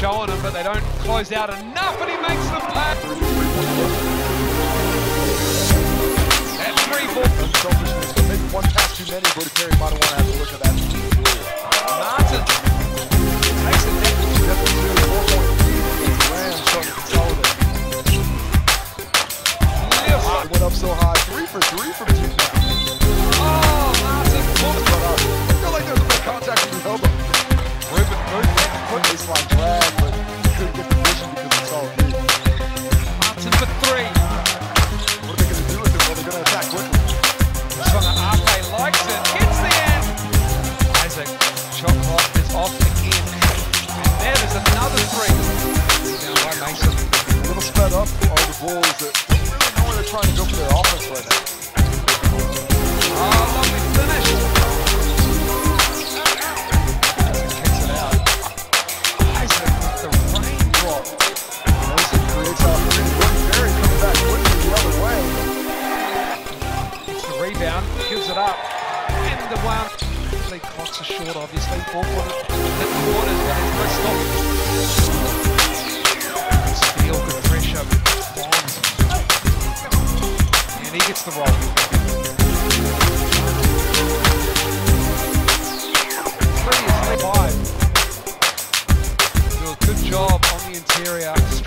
showing them, but they don't close out enough, and he makes the pay. That's three, four. Unselfishness, but maybe one pass too many. Brody Perry might want to have a look at that. Martin takes it down. Seven two, four point. Rams starting to consolidate. Lifts. It went up so high. Three for three from two now. Oh, Martin pulls But uh, I feel like there's a bit of contact with his elbow. Ruben Ruben put baseline shot clock is off again. And there is another three. By Mason. A little sped up are the Bulls that really know where they're trying to go for their offense right now. Oh, lovely finish. It out. The creates Berry coming back the other way. Gets the rebound, gives it up. And the one they clocks are short, obviously. Four quarters, quarters, guys. Let's stop. Let's feel good pressure bombs. And he gets the roll. Three is five. Do a good job on the interior.